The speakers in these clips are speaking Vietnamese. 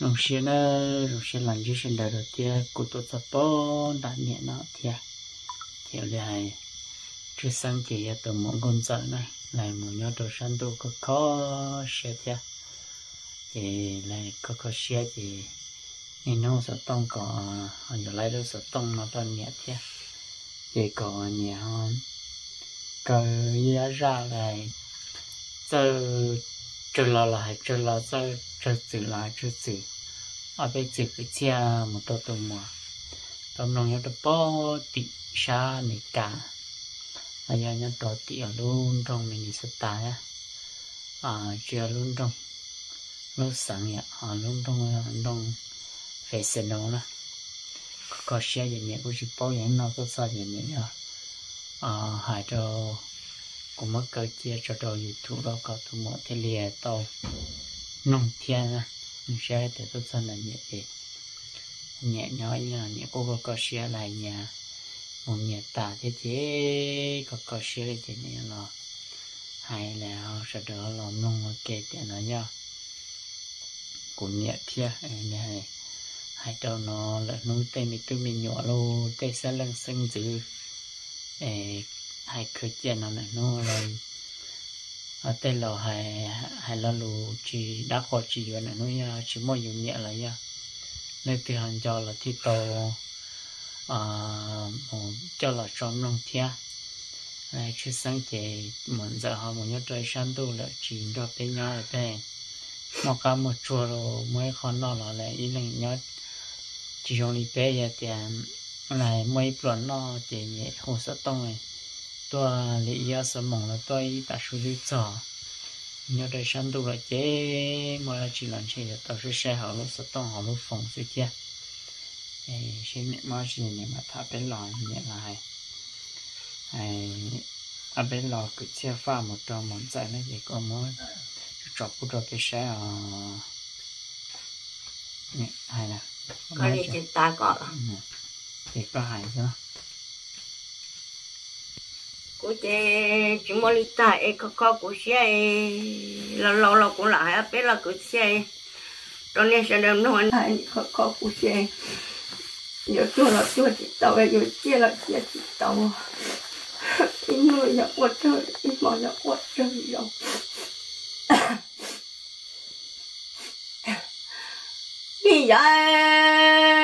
nông xe nó nông xe làm gì sinh đời đầu tiên cụ tổ tập bó đã nhẹ nó thiệt thiệt là, trước sáng chỉ từ một con sợ này, lại một nhớ đồ sáng đồ có khó xe thiệt thì lại có khó xe thì nên nó sẽ tông có, họ giờ lại đâu sẽ tông nó toàn nhẹ thiệt thì có nhẹ hơn. Cơ ra lại từ chờ lo lại chờ lo giờ chờ từ lại chờ từ ở bên từ cái chia một tổ tổ mùa tôm nông nhau được bao tị sa này cả. Là giờ nhau tổ tị ở luôn trong mình sẽ tài á. À chưa luôn trong. Lúc sáng nhá à luôn trong ờ, trong phải xem nó nè có xe gì nhẹ cũng chỉ bao nhiêu nó có sao gì nhẹ à hai cho cũng mất cơ chia cho đồ gì thu đó có thu mua thế lìa tàu nông thiên à mình sẽ để tôi xem là nhẹ thì nhẹ nhói là nhẹ cô có có xe lại nhà một nhẹ tả thế thế có có xe lại thế nhẹ là hay là sẽ đỡ là nông ok tiền nó nhá cũng nhẹ thiệt này hai đầu nó là nuôi tây mình tư mình nhỏ luôn tây sẽ lăng sinh dữ hai cơ chế nó nó là ở tên là hai hai là lù chỉ đã có chỉ vậy nó à, ya chỉ mỗi dùng nhẹ là ya nên từ hàng cho là thi tổ à cho là trong nông thia. Này chứ sáng chế muốn giờ họ muốn nhớ trời sáng tu là chỉ cho bé nhỏ ở đây mà cả một chùa rồi, mới con nó là lại ý lần nhớ chỉ dùng đi bé vậy thì à, này, mới lần nó thì nhẹ hồ sơ tông này tôi lý do sợ mong là tôi đã sử dụng cho nhớ đời sáng tu là chế mà là chỉ làm gì là tôi sẽ xe họ lúc sợ tông họ lúc phòng sự kia xin mà chỉ niệm mà thả bên lò nhẹ lại hay. Ở bên lò cứ chia pha một trò một giải nó chỉ có mỗi chọc của trò cái xe à hay là có đi trên ta có. Thì có hay chưa cô chị chế mua lít ta ấy khó khó cô xe lâu lâu lâu cũng lại à biết là cô xe cho nên sẽ đem nó ăn lại khó khó cô xe giờ tôi là tôi chị tàu giờ chia là chia chị tàu. Cái người là quật trời cái mỏ là quật trời rồi đi vậy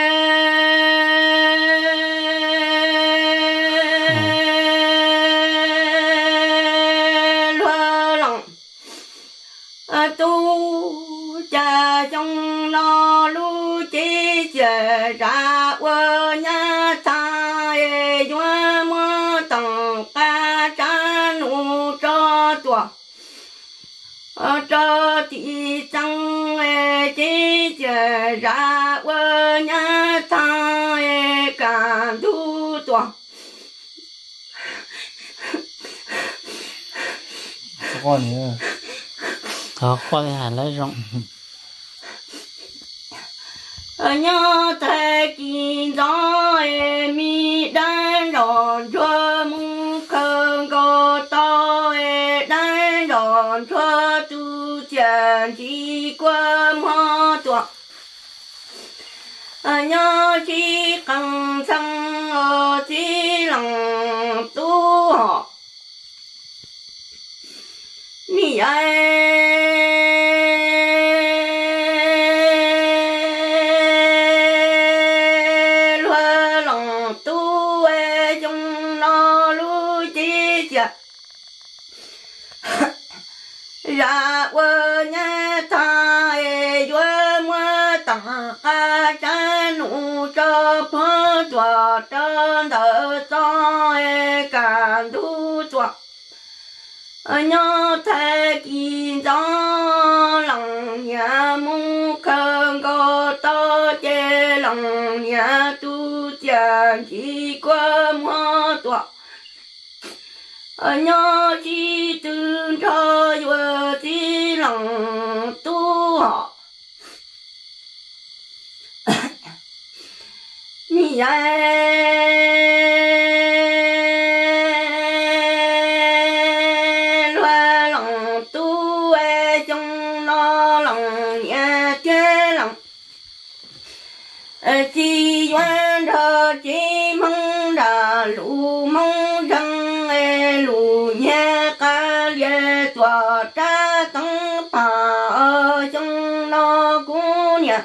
ra vợ nhà ta doa mơ tầng ca cha nụ cho tua cho thị tăng chỉ chờ ra vợ nhà ta cả đủ tua con nữa con hẳn lấy rộng nhớ thế kỳ gió em mi đang rộn cho mu khơn cô to em đang rộn cho tu chân chỉ qua mơ tuа ờ, nhớ chỉ cần sang ở chỉ lòng tu họ. Ai ra quơ nhà ta e yue mua ta a cha nụ cho phơ tua chân đỡ cho e cả đủ tua nhớ thế kỳ gió lòng nhà mu khơn có to chê lòng nhà tu chàng chỉ qua mua tua nhớ chi tương cho vừa chi lòng tu họ ni ai lệ cha tăng pa ở trong nó cũ nhẹ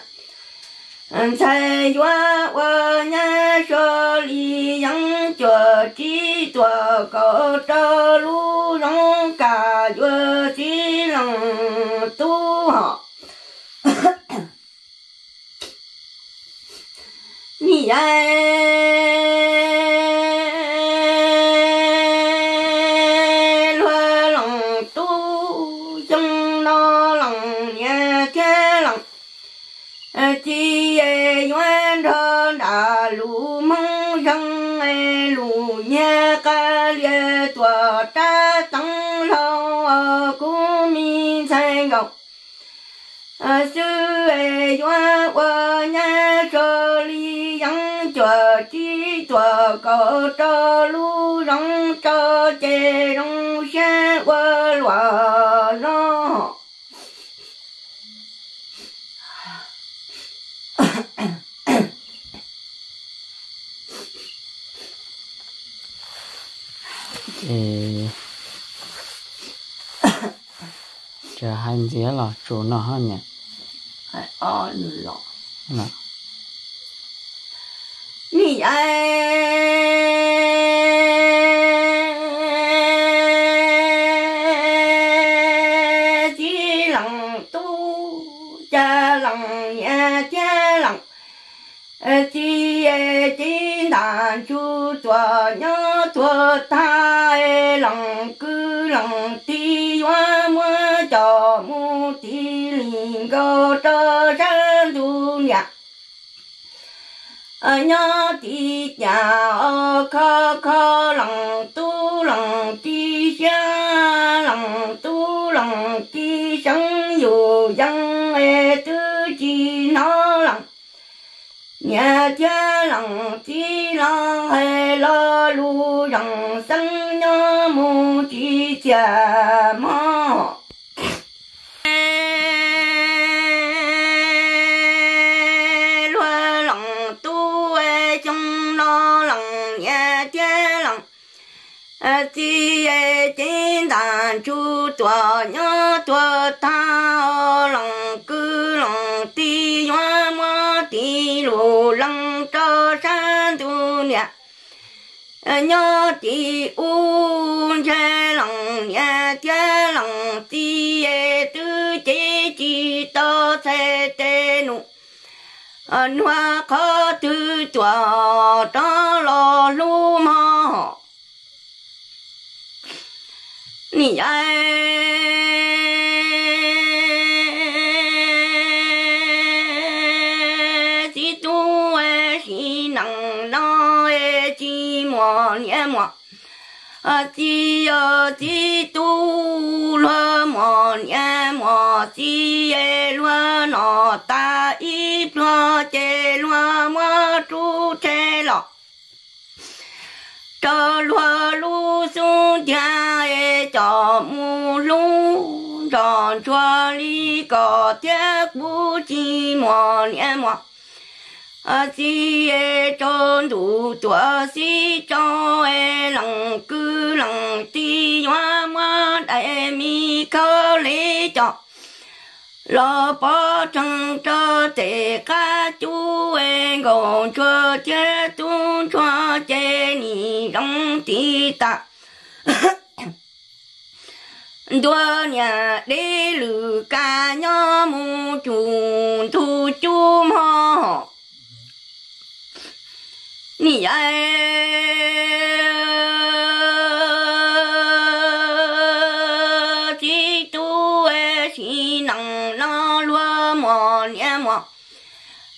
thầy hoa hoa nhà sơ li yang chùa chỉ tòa cỡ trơ lũ rong cả chùa chỉ lòng tu họ. Nhị ai sư e qua nhà sơ li yang chùa chi chùa cỡ trơ lu rong trơ chê, rong xa qua lòa lo chờ là nó hơn nhỉ? O lo ni ai chỉ lòng tu cha lòng nhà cha lòng chỉ chỉ đàn chú tua nhớ tua ta lòng cứ lòng ti hoa mua cho mu ti linh go cho ở nhớ ti nhà ở ờ, khó khó lòng tu, lòng ti xa lòng tu, lòng ti sống dù dân ê tư chi nó lòng. Nhà cha lòng chi lòng hay lo lu rằng sinh nhớ mu chi cha mò chi ye trên đàn chu tua nhớ tua ta lòng cứ lòng ti hoa mơ ti lù lăng cho san tu nhà ờ, nhớ ti u che lòng nhà che lòng ti ye tư chế chi to thế tê nụ. Ờ, Ân hoa khó tư tua đó lo lu mơ ni ai chỉ tu ai chỉ nặng lo ai chỉ mò nhẹ mò à chỉ ở chỉ tu lo mò nhẹ mò chỉ ai lo nọ ta ít lo chê lo mò tu chê lo cho lúa lu xuống e cha e cho mu lu. Cho li có tiếc bu chi mò nhẹ mò. À si e tròn đủ tua si cho e lăng cứ lăng ti hoa hoa đại mi khơ lê cho lo bỏ trăng cho tệ cá chú e em cho chế tuôn cho chế ni rong tí ta đua nhà để lử ca nhớ mu thu ni ai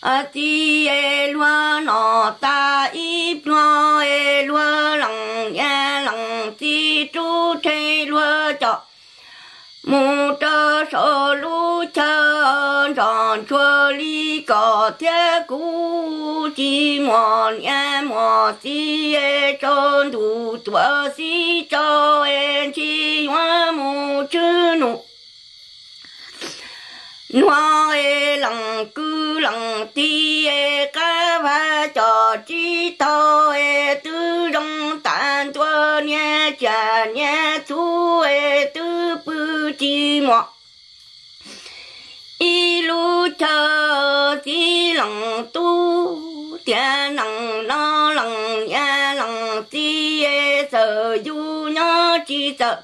à ti e lúa nọ ta ít lúa e lúa lằng nhẹ lằng ti chú thế lúa cho mu cho số lu chờ tròn chua li có thế cú chi mò nhẹ mò chi e tròn đủ tua si cho em chi hoa mu chư nụ hoa e lăng cứ lăng ti e cá và cho chi to e tư rong tàn tua nha cha nha chú e tư bư chi mọ. Y lu chờ chi lăng tu tiền lăng nó lăng lòng lăng ti e sợ du nhó chi sợ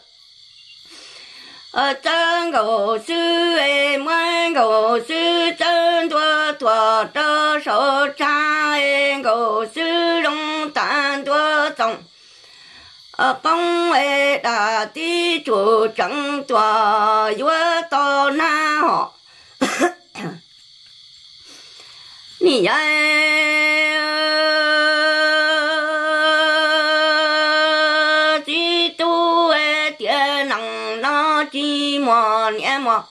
ở chân cầu sư em ngoan cầu sư chân tua tua trơ sổ cha em cầu sư đông tàn tua tổng ở công ê đà ti chủ chẳng tua vua to na họ. Nì chi mò nhẹ mò.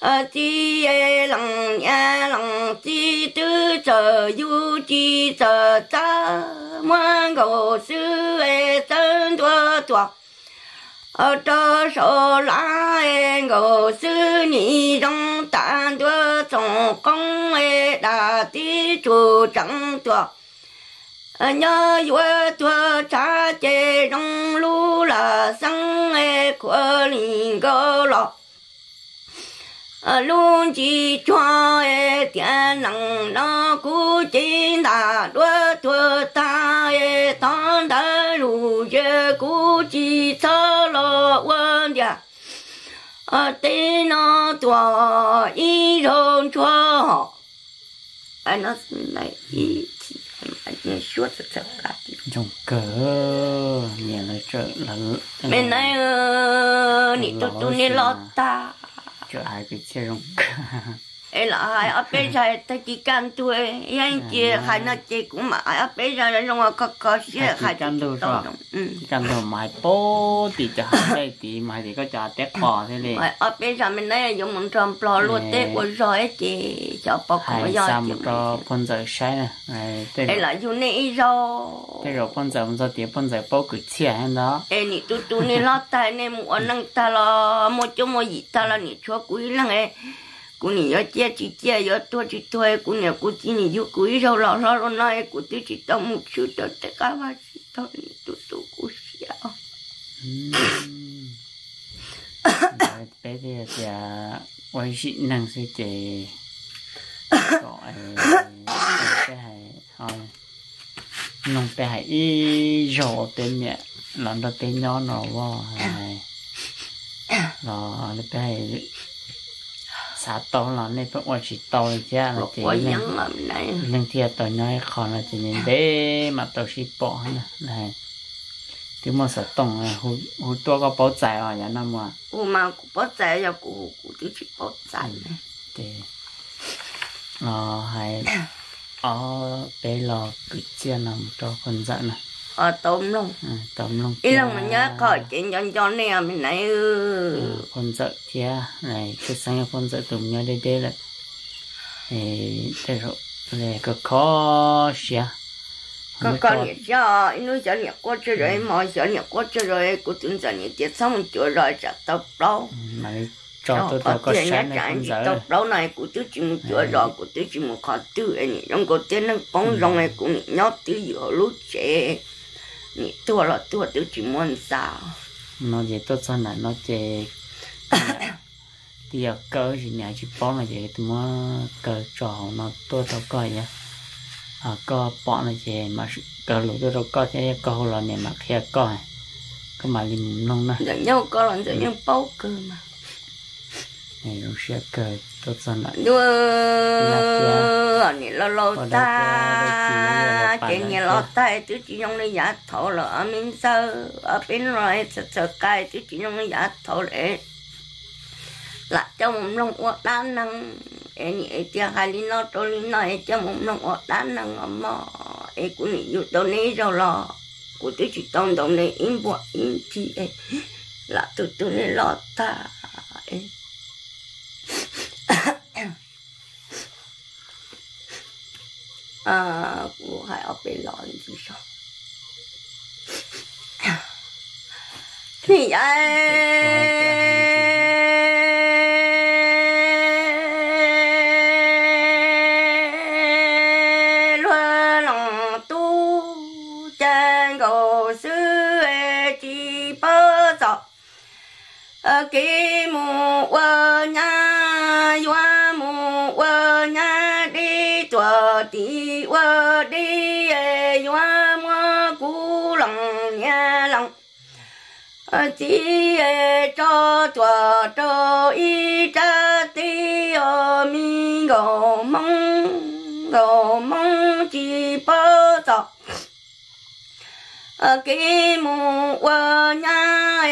Ờ chi, ê lặng nhẹ lặng chi tư chờ du, chi chờ ta ngoan cầu sư, ê tân tua ờ, tua ở đó số lá em cầu sư, nhị trong tàn tua trong công em đà ti chủ chẳng tua nhớ vua tua cha chế trong lũ là sang em của linh cơ lọ luôn chỉ cho em tiền năng nó cú chính đã đua tua ta em thon đã rủ je cú chỉ thơ lọ quân dia ở tên nó tua y rong cho họ. Anh nó này y chỉ anh nhớ suốt tất cả cả trong cỡ nhà là trợ là bên này nị tụt tụt nị lọt ta trợ hai cái xe trong ấy là hai ở bên trái ta chỉ can tuổi anh chị hai nó chị cũng mà ở bên trái là nó có có xe hai can đâu rồi can đâu mày bố thì cho hai đây thì mày thì có cho tét bò thế này ở bên trái mình này dùng một trăm plo luôn tết của rồi chị. Cho hai của sam chị cho phân giờ sai nè. Đây là dùng này rồi đây rồi giờ phân giờ tiền phân giờ bố cứ chia hết đó. Ấy nị tụt tụt nị lót tai nị mua năng ta là một chỗ một gì ta là nị chúa quý lăng ấy cú nhỉ, ở chia chỉ chia ở tua chỉ tua cú nhỉ, cú chỉ nhỉ yêu quý rồi lo lo lo nói cú tự chỉ tao một chút tao tất cả mà chỉ tao nị tụt tụt cú xia Đấy, bé thì thì quay chị năng sẽ chỉ gọi cái hay thôi nông bé hay y rổ tên mẹ làm đó tên nhỏ nó vào hay rồi nó bé hay xã to là nên phải quan chị to chứ là chỉ có nên nhắn to mình này nên thiệt tôi nói còn là chỉ nên để mà tàu chỉ bỏ nè này thì mà sợ tông là hú hú to có bảo giải à nhà năm mà cú mà cú bỏ chạy ya cú cú tự chỉ bỏ chạy này thì nó hay ở bé lò cứ chia nằm cho con dặn nè ở tôm luôn. Ừ, tấm lông ý là mình nhớ khỏi chuyện cho cho nè mình này ừ. con giận kia này cái sáng con giận tụm nhau đây đây là thì thế rồi là có khó xia có con nhỉ cho nuôi cho nhỉ qua chơi rồi mà cho nhỉ qua chơi rồi cú tưởng cho nhỉ tiết xong chơi rồi chặt tập đâu. Mà đi cho tôi tôi có sáng này con giận tập đâu này cú tưởng chỉ một chơi rồi cú tưởng chỉ một khó tư nhỉ trong có tiền nó bóng rong này nhỉ nhót tư giữa lúc trẻ nhỉ tua là tua tư chỉ muốn sao nó chỉ tốt hơn là nó chỉ thì ở cơ thì nhà chỉ bỏ là chỉ tụi nó cơ trò nó tốt đâu coi nhá à cơ bỏ nó chỉ mà cơ lũ tôi đâu coi thế cơ là này mà kia coi cái mà lim nông nè giờ nhau có là giờ nhau bao cơ mà này nó sẽ cơ tốt sẵn lại. Đưa nị lo lo ta. Chỉ nhẹ lo tứ chỉ nhung đi giả thổ lỡ ở sơ ở bên rồi sợ sợ cay tứ chỉ nhung đi giả thổ lệ là cho mồm lông uất đan năng em nhẹ chia hai lý tôi lý nó em cho mồm lông uất đan năng âm mò. Em cũng nhị dụ tôi ní rồi lo tứ chỉ tông đồng này im bộ im chi là tụi tụi này lo à của hai ở bên lò gì sao thì ai chùa đi vợ đi doa mua cú lòng nhà lòng. Ờ, chỉ cho chùa cho y cha ti ở mi gò mong gò mong chỉ bơ tọ ờ, kỳ mù nhà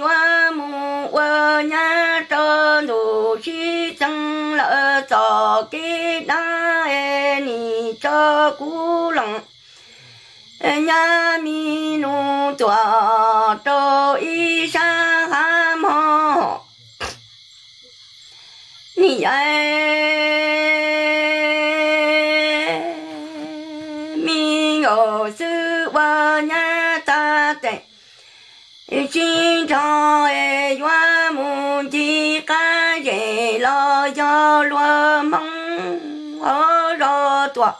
doa mù vợ nhà cho đủ chi chẳng lỡ cho cái đa cho cú lòng. Nhà mi nu tòa cho y sa ham ho ni ai mi ngô sư wa nhà ta tệ. Xin cho e doa mu chi ca ye lo cho lo mong ở lo tua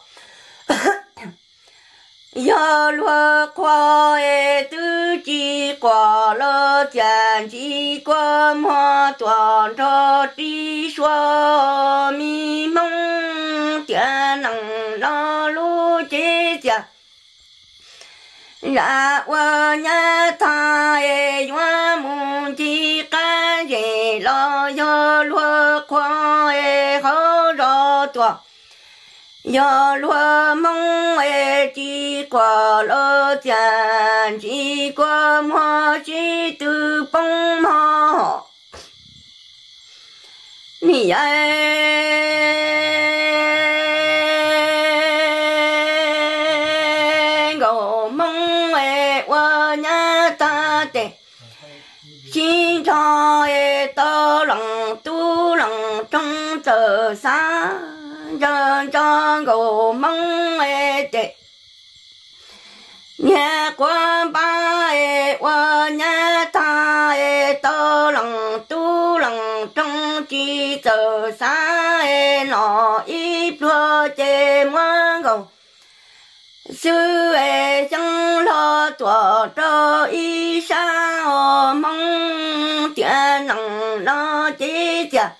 giờ lúa qua e tư chi qua lơ chàng chi qua hoa toàn cho đi xóa mi mong chàng nặng lo lu chế chàng ra qua nhà ta e hoa giờ lúa mong e chỉ qua lơ chàng chỉ qua hoa chỉ từ bông hoa nì ai gò mong e qua nhà ta tê xin cho e tơ lòng tu lòng trong tờ xa cho cho gồ mong ê tệ nhà qua ba ê qua nhà ta ê tơ lòng tu lòng trong chi tờ xa ê nọ ít lo chê ngoan gầu sư ê chẳng lo tòa cho y sa mong tiền lòng lo chế chả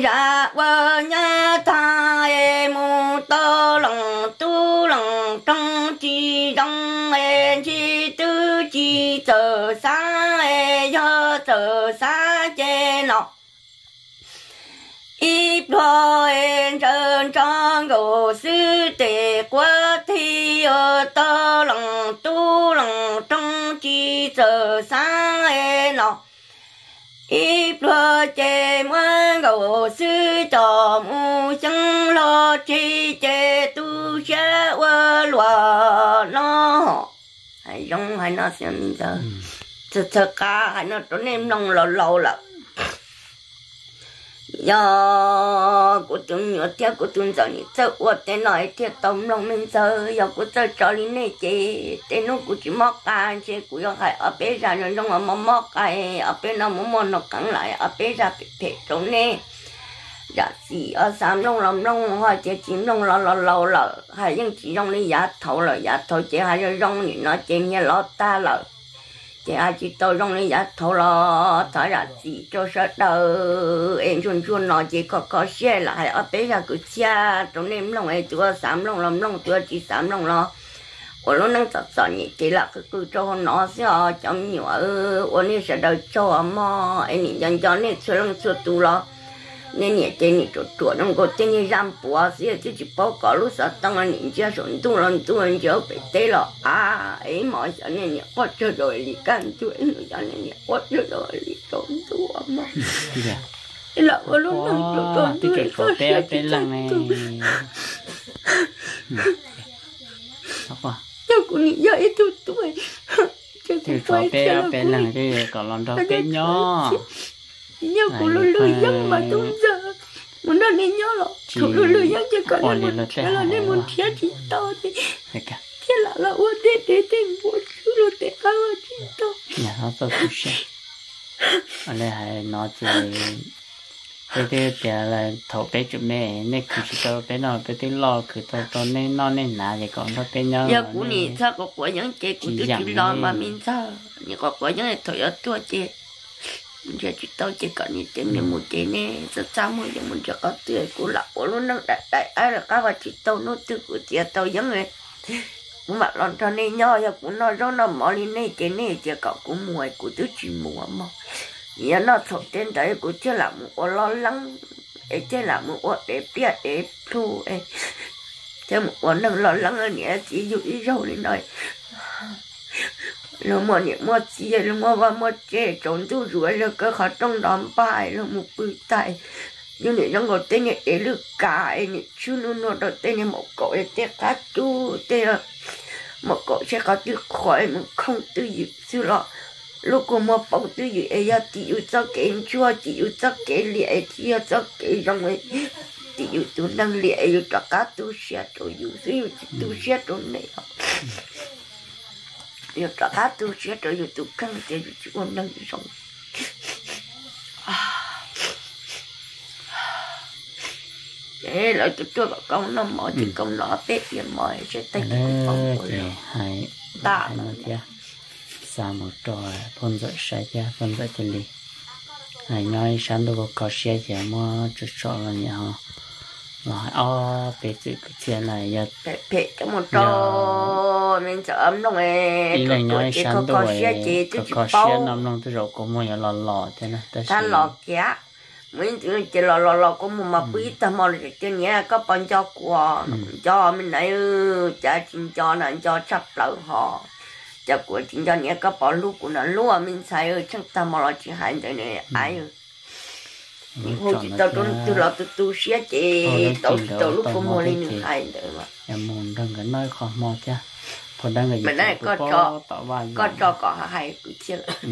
ra qua nhà ta e mu tơ lòng, tu lòng trong chi trong e chi tư chi tờ xa e do tờ xa chê nọ. Ít lo em trơn trong gỗ sư tề quá thi ở tơ lòng, tu lòng trong chi tờ xa e nọ. Ít lo chê ngoan gầu sư trò mu chẳng lo chi chê tu sẽ qua lùa nó. Hay giống hay nó xem giờ. Thật thật cả hay nó trở nên nông lò lò là giờ nhớ theo của ni giờ của thế nói theo tâm lòng mình giờ giờ của chơi cho đi này chị tên nó của chị mắc cái chị của yo hay ở bên ra nó trong mà mắc cái ở bên nào mà mà nó cắn lại ở bên ra bị bị trong nè, dạ chỉ ở sám long lòng long hoa chị chỉ long lòng lòng lòng lòng, hay những chỉ long đi giá thầu rồi giá thầu chị hay rồi long nói chị nghe lo ta rồi chị ai chị tôi trong này giá thổ lo thở ra chị cho sợ đầu em chun chun nó chị có có xe lại, ở bên ra cứ cha. Trong này lòng em chưa sám lòng lòng lòng chưa chị sám lòng lo ở lúc năng sợ sợ nhỉ chị là cứ cứ cho nó sẽ ở trong nhiều ở ở này sẽ đợi cho mà, em nhìn cho này chưa lòng chưa tu lo nên nhỉ tên nhỉ chỗ chỗ nó có tên nhỉ ram bùa sẽ chỉ chỉ bảo cả lúc sau tăng là nhìn chưa rồi tu lần tu lần chưa bị tê lo à ấy mọi chuyện này nhỉ có chưa rồi đi can tuổi nó cho nên nhỉ có chưa rồi đi trốn tu mà là ở lúc nó chỗ trốn tôi tu chỗ chỗ bé bé lần này qua cho cũng nghĩ vậy thì cũng chỗ quay bé cho bé lần thì còn lần đó bé nhỏ nhớ của lulu lulu dân mà tu giờ. Muốn nói nên nhớ là Chỉ- thủ lulu dân chỉ còn nên muốn thế là nên muốn thiết chỉ to thì thế là là ủa thế thế thế muốn chú lulu thế cao chỉ to. Nhà nó tôi cũng sẽ ở đây hay nó chỉ cái cái bia là thầu bé chụp mẹ nên cứ chỉ tao bé nào bé tí lo cứ tao tao nên nó nên nà thì còn tao bé nhau giờ cú nì sao có của những chế tôi chỉ lo mà mình sao nhưng có của những thời ở tua chế giờ chỉ tao chỉ còn như thế nên một chế nè. Sao sao mà giờ mình cho có tiền cú lạc của luôn nó đại đại ai là các bạn chỉ tao nó từ của tiền tao giống người cũng mà lon cho nên nhỏ giờ cũng nói rõ nó mở lên này chế nè chỉ có cũng mùa của tôi chỉ mùa mà. Giờ nó thuộc tên đấy của chưa làm một lo lắng ấy chứ làm một để biết để thu ấy thế một con nâng lo lắng hơn nhé chỉ dụ ý rồi lên nói lo trốn bài bự trong tên này tên này tên sẽ không lo lúc cô mà bảo tư dự ấy ya chỉ yêu cái chua chỉ yêu cái lệ chỉ yêu cái trong ấy chỉ yêu tu năng lệ yêu chắc cá tu xe tu yêu sư yêu tu xe tu này yêu cho cá tu xe tu yêu tu căng thì yêu tu năng trong thế lại tụi tôi bảo con nó mở thì con nó biết gì mở sẽ tay Ờ, con của nó Tạ hãy nói chia xa một trò phun dậy sai chia phun dậy thì lì hãy nói sáng đâu có xe gì mà chút sợ là nhà họ. Rồi ô bé tự cái chuyện này giờ Pệ pệ cái một trò mình sợ ấm đông ấy ý nói chỉ sáng có đâu có chị có tôi chỉ xe nằm nằm tôi rồi có mua nhà lò lò thế này ta lọ kia mình tự chỉ lọ lọ lọ có một mà quý ta mà được cho nhé có bao cho quà cho mình này cha chính cho nó cho sắp lỡ họ. Cha của chính cho nhé có bao lúc của nó lúa mình xài ở trong ta mà lo chỉ hai người này ai ơi. Hồi chỉ nó tao tôi tôi lo tôi tôi xé chị tao tao lúc có mua mua cái lên chị. hai người mà. Em muốn đừng có nói khó mò cha còn đang ở Mà này có cho- có cho có cái chuyện Ừ.